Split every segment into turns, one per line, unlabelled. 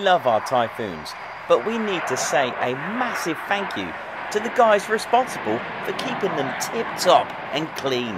love our typhoons, but we need to say a massive thank you to the guys responsible for keeping them tip top and clean.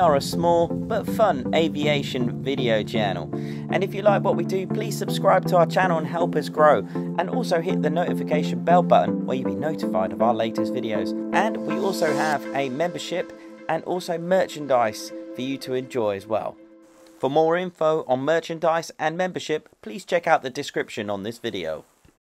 Are a small but fun aviation video channel. And if you like what we do, please subscribe to our channel and help us grow. And also hit the notification bell button where you'll be notified of our latest videos. And we also have a membership and also merchandise for you to enjoy as well. For more info on merchandise and membership, please check out the description on this video.